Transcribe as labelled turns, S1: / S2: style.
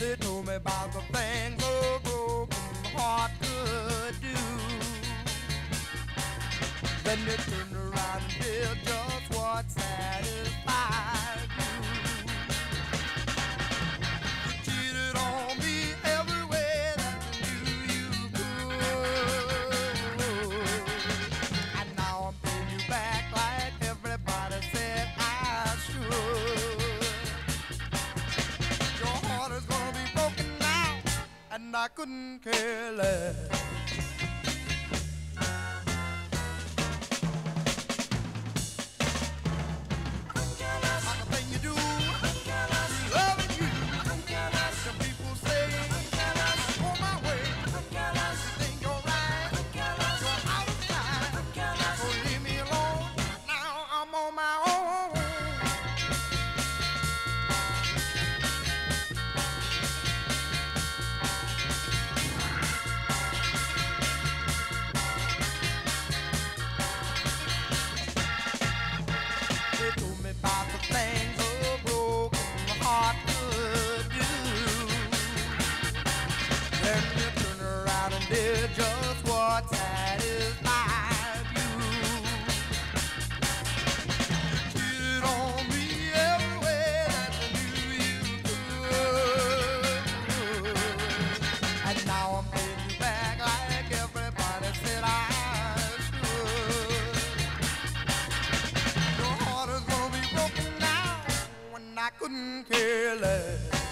S1: They told me about the things a broken heart could do. Then they turned around and did just what satisfied I couldn't care less. I couldn't care less.